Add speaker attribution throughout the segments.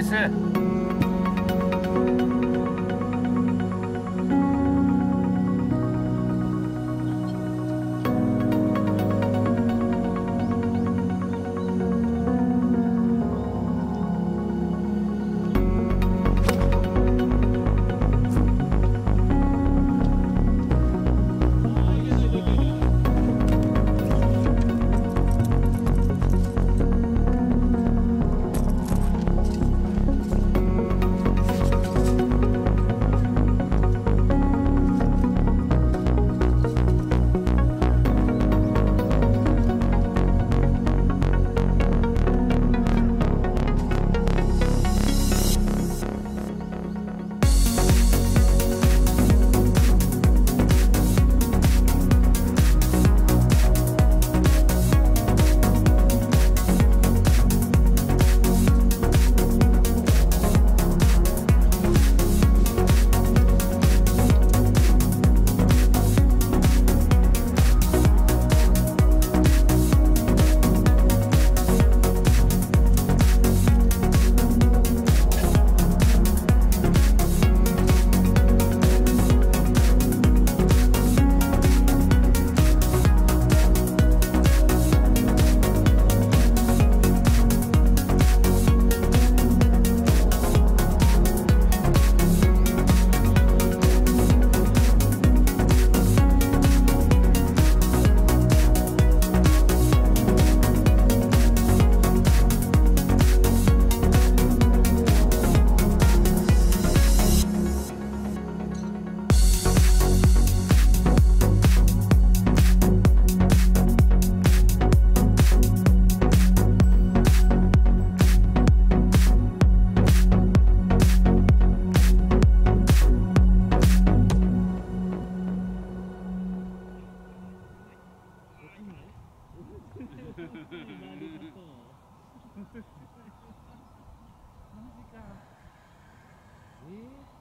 Speaker 1: 没事。
Speaker 2: マジか。えー？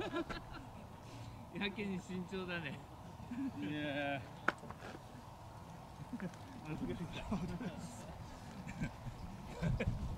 Speaker 2: やけに慎重だね。
Speaker 3: いや